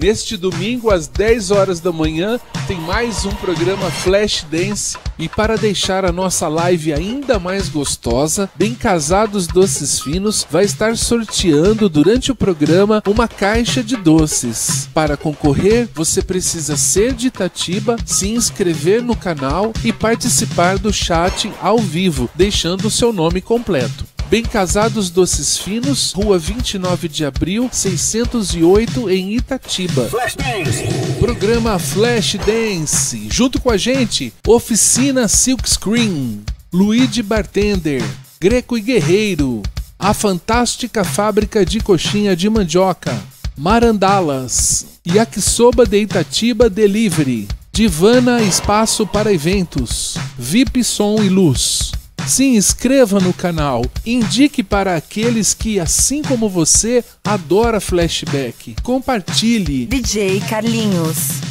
Neste domingo, às 10 horas da manhã, tem mais um programa Flash Dance. E para deixar a nossa live ainda mais gostosa, Bem Casados Doces Finos vai estar sorteando durante o programa uma caixa de doces. Para concorrer, você precisa ser de Itatiba, se inscrever no canal e participar do chat ao vivo, deixando o seu nome completo. Bem Casados Doces Finos, Rua 29 de Abril, 608 em Itatiba. Flash Dance. Programa Flash Dance. Junto com a gente, Oficina Silk Screen, Luigi Bartender, Greco e Guerreiro, a fantástica fábrica de coxinha de mandioca, Marandalas, Yakisoba de Itatiba Delivery, Divana Espaço para Eventos, VIP Som e Luz. Se inscreva no canal, indique para aqueles que, assim como você, adora flashback. Compartilhe. DJ Carlinhos.